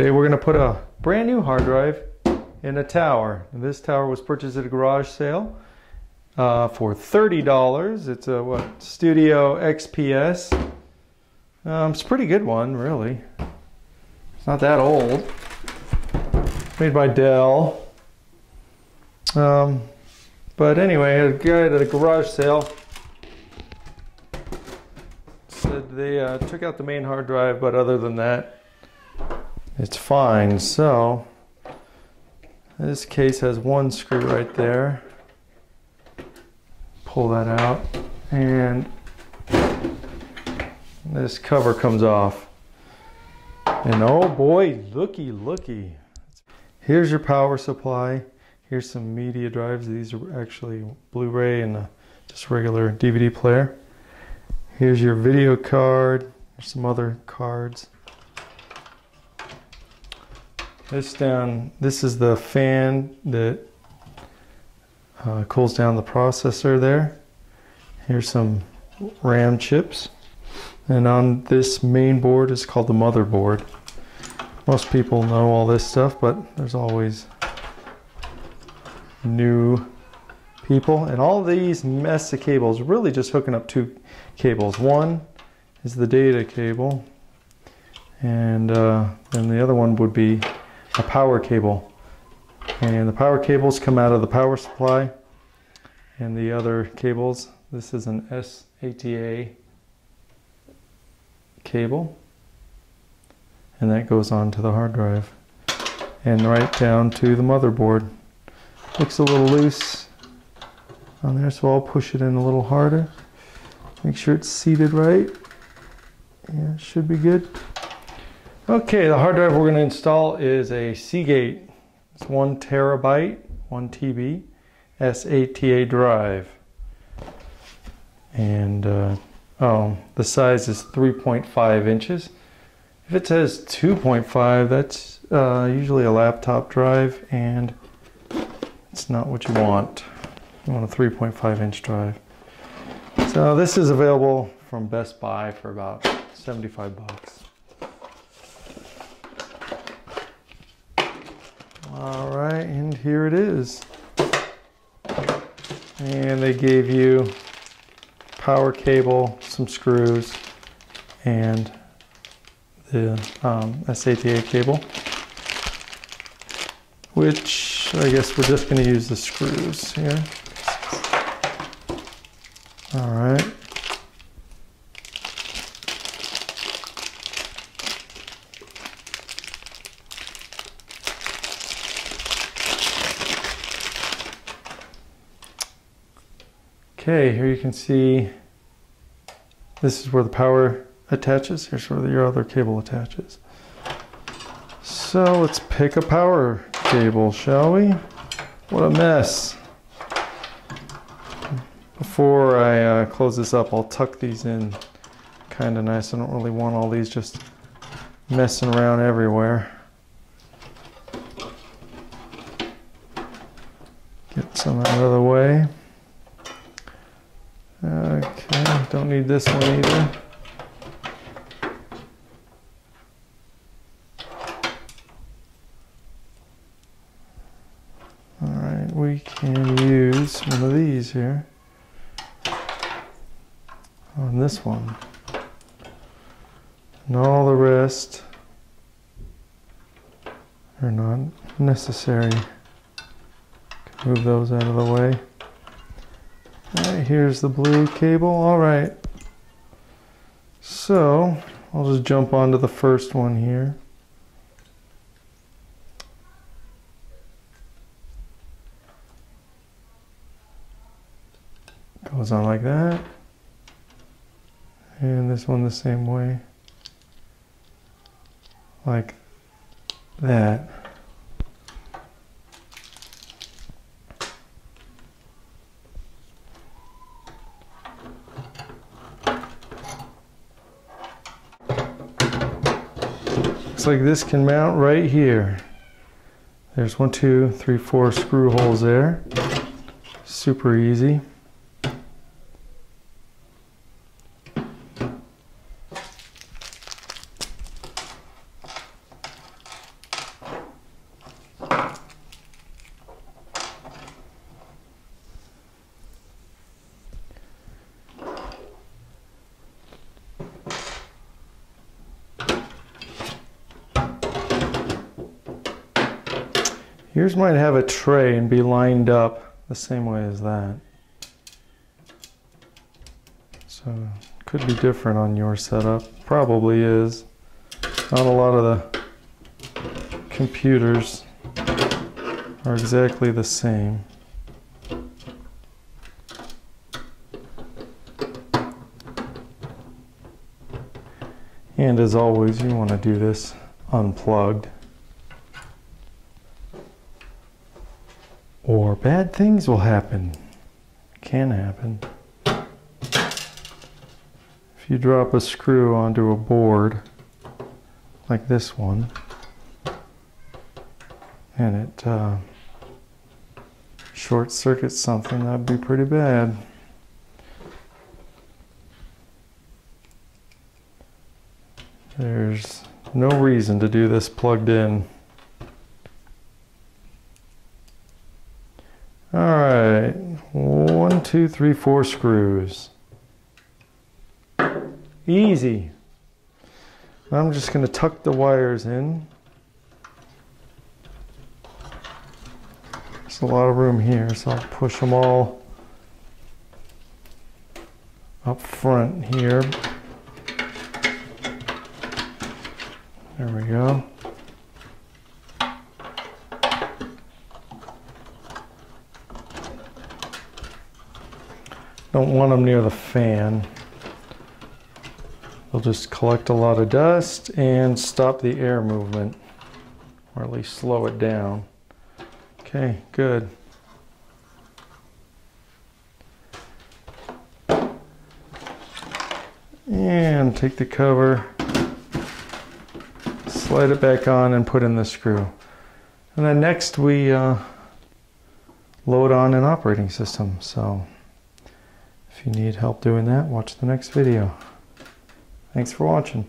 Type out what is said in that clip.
Today we're going to put a brand new hard drive in a tower. This tower was purchased at a garage sale uh, for $30. It's a what Studio XPS. Um, it's a pretty good one, really. It's not that old. Made by Dell. Um, but anyway, a guy at a garage sale said they uh, took out the main hard drive, but other than that, it's fine. So this case has one screw right there. Pull that out and this cover comes off. And oh boy, looky, looky. Here's your power supply. Here's some media drives. These are actually Blu-ray and uh, just regular DVD player. Here's your video card. Some other cards. This down, this is the fan that uh, cools down the processor there. Here's some RAM chips. And on this main board is called the motherboard. Most people know all this stuff, but there's always new people. And all these mess of cables, really just hooking up two cables. One is the data cable, and uh, then the other one would be a power cable. And the power cables come out of the power supply and the other cables. This is an SATA cable and that goes on to the hard drive and right down to the motherboard. Looks a little loose on there so I'll push it in a little harder. Make sure it's seated right. Yeah, should be good. Okay, the hard drive we're going to install is a Seagate. It's one terabyte, one TB, SATA drive. And, uh, oh, the size is 3.5 inches. If it says 2.5, that's uh, usually a laptop drive, and it's not what you want. You want a 3.5 inch drive. So this is available from Best Buy for about 75 bucks. All right, and here it is. And they gave you power cable, some screws, and the um, SATA cable, which I guess we're just going to use the screws here. All right. Okay, here you can see this is where the power attaches. Here's where your other cable attaches. So let's pick a power cable, shall we? What a mess. Before I uh, close this up, I'll tuck these in kind of nice. I don't really want all these just messing around everywhere. Get some out of the way. Okay, don't need this one either. All right, we can use one of these here on this one. And all the rest are not necessary. Move those out of the way. Alright, here's the blue cable. Alright. So, I'll just jump onto the first one here. Goes on like that. And this one the same way. Like that. Looks like this can mount right here. There's one, two, three, four screw holes there. Super easy. Yours might have a tray and be lined up the same way as that. So could be different on your setup. Probably is. Not a lot of the computers are exactly the same. And as always, you want to do this unplugged. Or bad things will happen. Can happen. If you drop a screw onto a board, like this one, and it uh, short circuits something, that'd be pretty bad. There's no reason to do this plugged in. All right, one, two, three, four screws. Easy. I'm just going to tuck the wires in. There's a lot of room here, so I'll push them all up front here. There we go. Don't want them near the fan. They'll just collect a lot of dust and stop the air movement, or at least slow it down. Okay, good. And take the cover, slide it back on and put in the screw. And then next we uh, load on an operating system. So if you need help doing that, watch the next video. Thanks for watching.